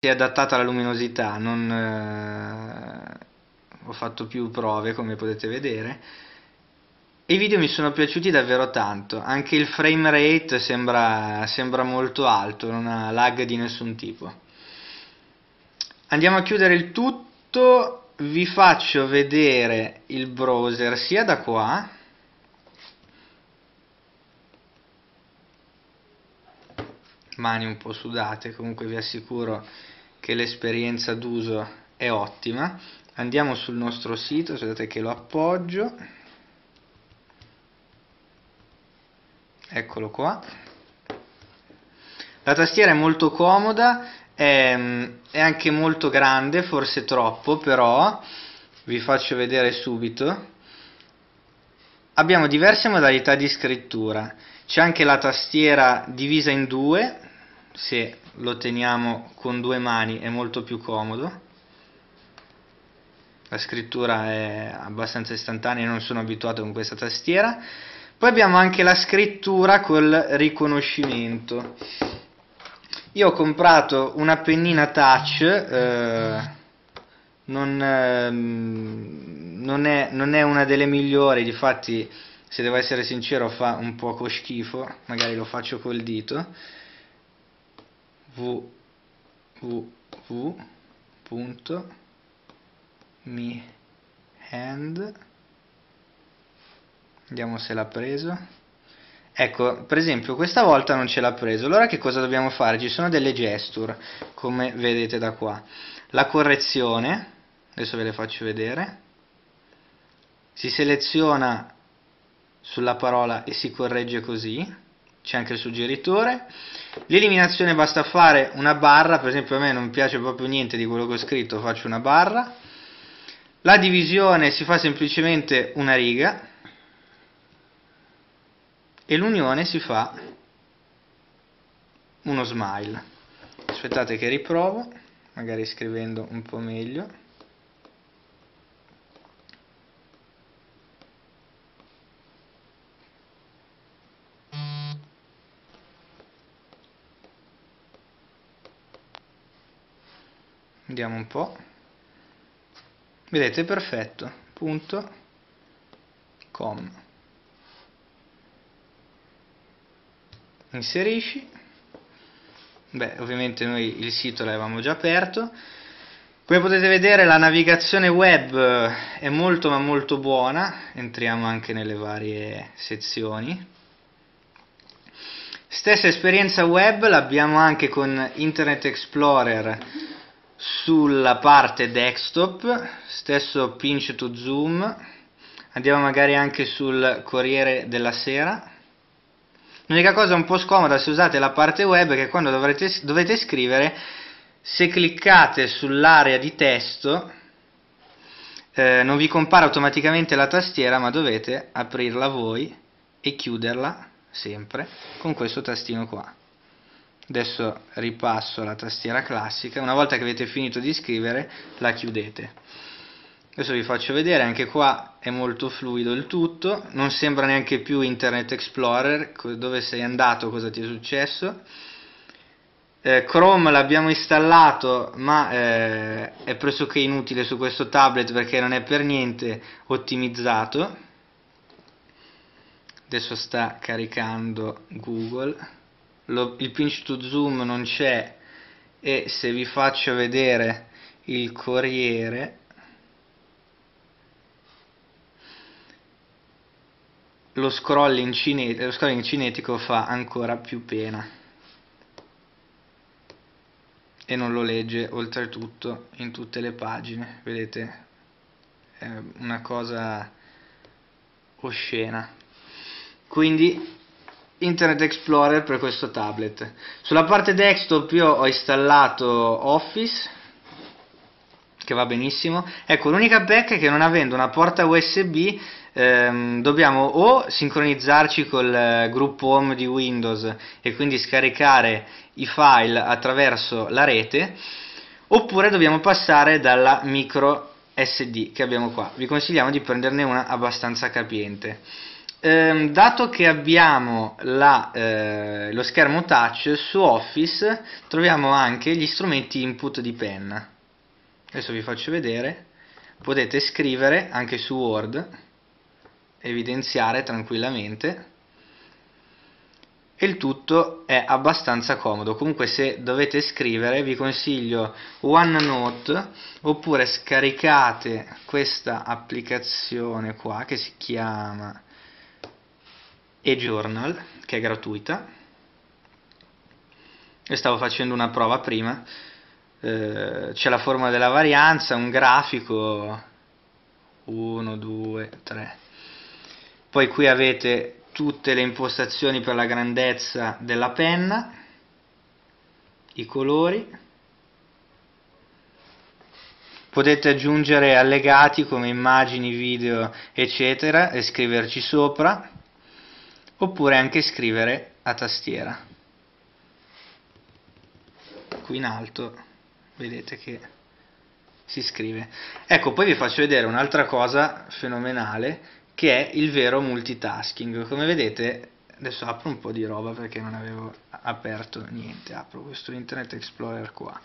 si è adattata alla luminosità, non, eh, ho fatto più prove come potete vedere. I video mi sono piaciuti davvero tanto, anche il frame rate sembra, sembra molto alto, non ha lag di nessun tipo. Andiamo a chiudere il tutto, vi faccio vedere il browser sia da qua, mani un po' sudate, comunque vi assicuro che l'esperienza d'uso è ottima. Andiamo sul nostro sito, aspettate che lo appoggio. eccolo qua la tastiera è molto comoda è, è anche molto grande forse troppo però vi faccio vedere subito abbiamo diverse modalità di scrittura c'è anche la tastiera divisa in due se lo teniamo con due mani è molto più comodo la scrittura è abbastanza istantanea non sono abituato con questa tastiera poi abbiamo anche la scrittura col riconoscimento. Io ho comprato una pennina touch, eh, non, eh, non, è, non, è, una delle migliori, difatti se devo essere sincero fa un poco schifo, magari lo faccio col dito. www.mihand Vediamo se l'ha preso. Ecco, per esempio, questa volta non ce l'ha preso. Allora che cosa dobbiamo fare? Ci sono delle gesture, come vedete da qua. La correzione, adesso ve le faccio vedere. Si seleziona sulla parola e si corregge così. C'è anche il suggeritore. L'eliminazione basta fare una barra, per esempio a me non piace proprio niente di quello che ho scritto, faccio una barra. La divisione si fa semplicemente una riga e l'unione si fa uno smile. Aspettate che riprovo, magari scrivendo un po' meglio. Vediamo un po'. Vedete, perfetto. Punto. Com. inserisci beh ovviamente noi il sito l'avevamo già aperto come potete vedere la navigazione web è molto ma molto buona entriamo anche nelle varie sezioni stessa esperienza web l'abbiamo anche con Internet Explorer sulla parte desktop stesso pinch to zoom andiamo magari anche sul Corriere della Sera L'unica cosa un po' scomoda se usate la parte web è che quando dovrete, dovete scrivere, se cliccate sull'area di testo, eh, non vi compare automaticamente la tastiera, ma dovete aprirla voi e chiuderla sempre con questo tastino qua. Adesso ripasso la tastiera classica, una volta che avete finito di scrivere la chiudete. Adesso vi faccio vedere anche qua è molto fluido il tutto. Non sembra neanche più Internet Explorer. Dove sei andato? Cosa ti è successo? Eh, Chrome l'abbiamo installato ma eh, è pressoché inutile su questo tablet perché non è per niente ottimizzato. Adesso sta caricando Google Lo, il pinch to zoom non c'è e se vi faccio vedere il Corriere lo scrolling, cinetico, lo scrolling cinetico fa ancora più pena. E non lo legge oltretutto in tutte le pagine. Vedete è una cosa oscena. Quindi Internet Explorer per questo tablet. Sulla parte desktop io ho installato Office che va benissimo. Ecco l'unica pecca è che non avendo una porta USB ehm, dobbiamo o sincronizzarci col eh, gruppo home di Windows e quindi scaricare i file attraverso la rete oppure dobbiamo passare dalla micro SD che abbiamo qua. Vi consigliamo di prenderne una abbastanza capiente ehm, dato che abbiamo la, eh, lo schermo touch su Office troviamo anche gli strumenti input di penna. Adesso vi faccio vedere. Potete scrivere anche su Word evidenziare tranquillamente. E il tutto è abbastanza comodo. Comunque se dovete scrivere vi consiglio OneNote oppure scaricate questa applicazione qua che si chiama eJournal che è gratuita. E stavo facendo una prova prima. Eh, c'è la forma della varianza un grafico 1 2 3 poi qui avete tutte le impostazioni per la grandezza della penna, i colori, potete aggiungere allegati come immagini, video eccetera e scriverci sopra oppure anche scrivere a tastiera. Qui in alto vedete che si scrive. Ecco poi vi faccio vedere un'altra cosa fenomenale che è il vero multitasking. Come vedete, adesso apro un po' di roba perché non avevo aperto niente, apro questo Internet Explorer qua,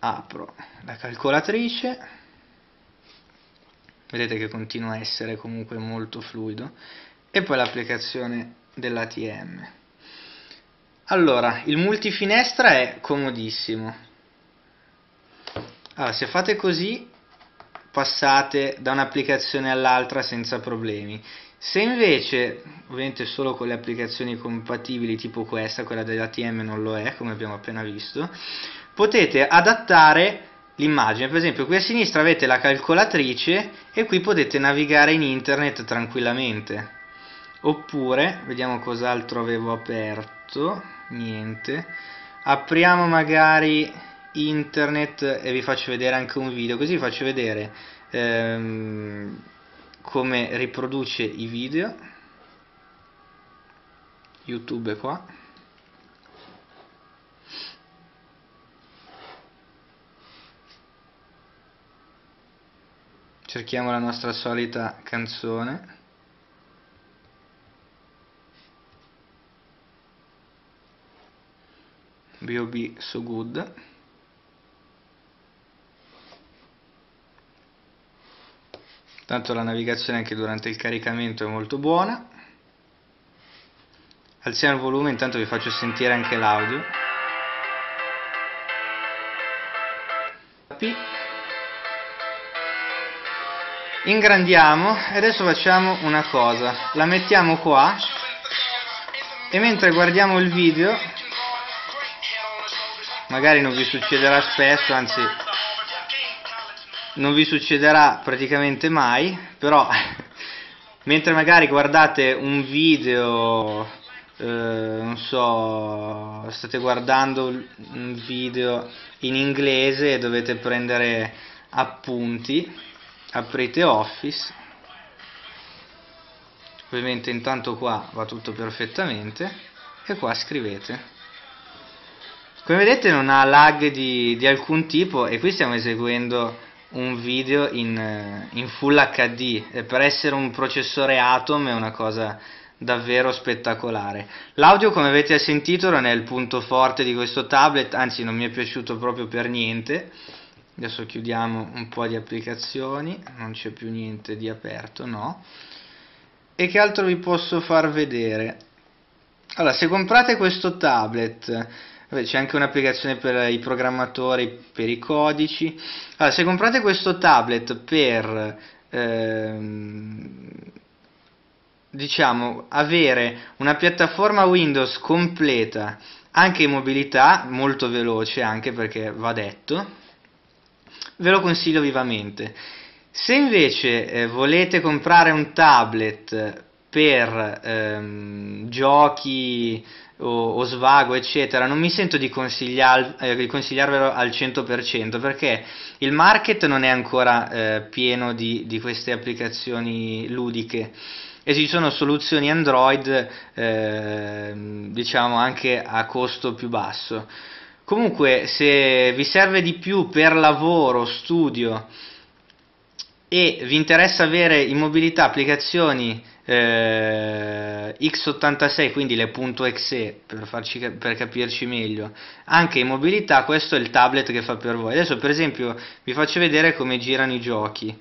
apro la calcolatrice, vedete che continua a essere comunque molto fluido, e poi l'applicazione dell'ATM. Allora, il multifinestra è comodissimo. Allora, se fate così passate da un'applicazione all'altra senza problemi. Se invece, ovviamente solo con le applicazioni compatibili tipo questa, quella dell'ATM non lo è, come abbiamo appena visto, potete adattare l'immagine. Per esempio qui a sinistra avete la calcolatrice e qui potete navigare in internet tranquillamente. Oppure, vediamo cos'altro avevo aperto, niente, apriamo magari internet e vi faccio vedere anche un video. Così vi faccio vedere ehm, come riproduce i video. Youtube è qua. Cerchiamo la nostra solita canzone B.O.B. So Good. Tanto la navigazione anche durante il caricamento è molto buona. Alziamo il volume intanto vi faccio sentire anche l'audio. Ingrandiamo e adesso facciamo una cosa. La mettiamo qua. E mentre guardiamo il video magari non vi succederà spesso anzi non vi succederà praticamente mai, però mentre magari guardate un video, eh, non so, state guardando un video in inglese e dovete prendere appunti, aprite Office, ovviamente intanto qua va tutto perfettamente e qua scrivete. Come vedete non ha lag di, di alcun tipo e qui stiamo eseguendo un video in, eh, in Full HD e per essere un processore Atom è una cosa davvero spettacolare. L'audio come avete sentito non è il punto forte di questo tablet, anzi non mi è piaciuto proprio per niente. Adesso chiudiamo un po' di applicazioni, non c'è più niente di aperto, no. E che altro vi posso far vedere? Allora, se comprate questo tablet c'è anche un'applicazione per i programmatori, per i codici. Allora, se comprate questo tablet per ehm, diciamo avere una piattaforma Windows completa anche in mobilità, molto veloce anche perché va detto, ve lo consiglio vivamente. Se invece eh, volete comprare un tablet per ehm, giochi o, o, svago, eccetera, non mi sento di, consigliar, eh, di, consigliarvelo al 100% perché il market non è ancora eh, pieno di, di, queste applicazioni ludiche e ci sono soluzioni Android, eh, diciamo anche a costo più basso. Comunque, se vi serve di più per lavoro, studio e vi interessa avere in mobilità applicazioni eh, x86, quindi le .exe per, farci, per capirci meglio, anche in mobilità, questo è il tablet che fa per voi. Adesso per esempio vi faccio vedere come girano i giochi.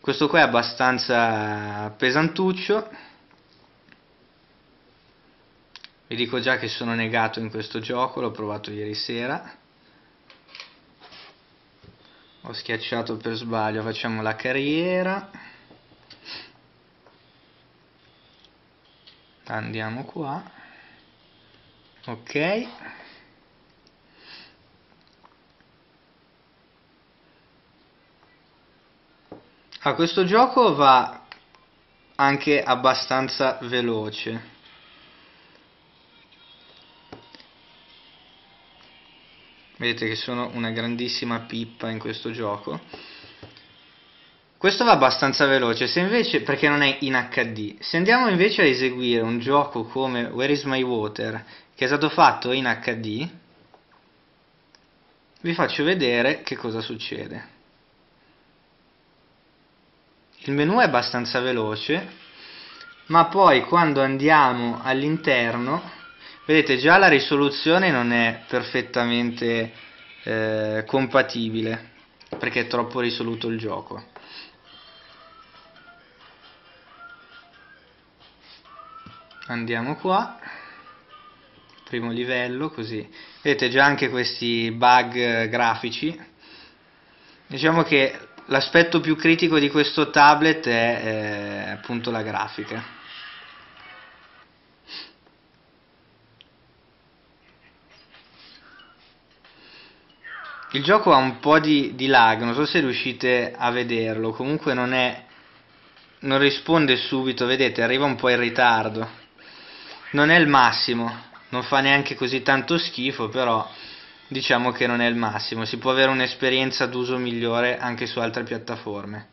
Questo qua è abbastanza pesantuccio. Vi dico già che sono negato in questo gioco, l'ho provato ieri sera. Ho schiacciato per sbaglio, facciamo la carriera. Andiamo qua. Ok. Ah, questo gioco va anche abbastanza veloce. Vedete che sono una grandissima pippa in questo gioco. Questo va abbastanza veloce, invece, perché non è in HD. Se andiamo invece a eseguire un gioco come Where is my water, che è stato fatto in HD, vi faccio vedere che cosa succede. Il menu è abbastanza veloce, ma poi quando andiamo all'interno, vedete già la risoluzione non è perfettamente eh, compatibile, perché è troppo risoluto il gioco. Andiamo qua, primo livello, così. Vedete già anche questi bug grafici. Diciamo che l'aspetto più critico di questo tablet è eh, appunto la grafica. Il gioco ha un po' di, di, lag, non so se riuscite a vederlo, comunque non è non risponde subito, vedete, arriva un po' in ritardo. Non è il massimo, non fa neanche così tanto schifo, però diciamo che non è il massimo, si può avere un'esperienza d'uso migliore anche su altre piattaforme.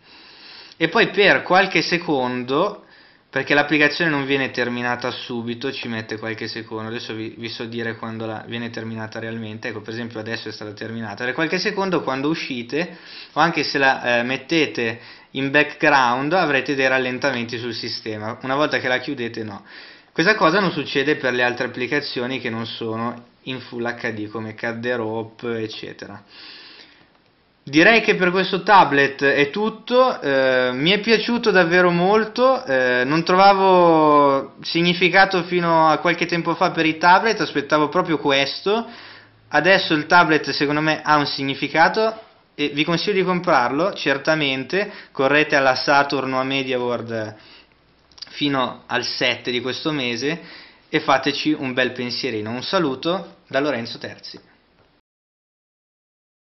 E poi per qualche secondo, perché l'applicazione non viene terminata subito, ci mette qualche secondo, adesso vi, vi so dire quando la, viene terminata realmente, ecco per esempio adesso è stata terminata, per qualche secondo quando uscite o anche se la eh, mettete in background avrete dei rallentamenti sul sistema, una volta che la chiudete no. Questa cosa non succede per le altre applicazioni che non sono in Full HD come CAD Rope eccetera. Direi che per questo tablet è tutto, eh, mi è piaciuto davvero molto, eh, non trovavo significato fino a qualche tempo fa per i tablet, aspettavo proprio questo, adesso il tablet secondo me ha un significato e vi consiglio di comprarlo, certamente, correte alla Saturn o a Media World fino al 7 di questo mese e fateci un bel pensierino. Un saluto da Lorenzo Terzi.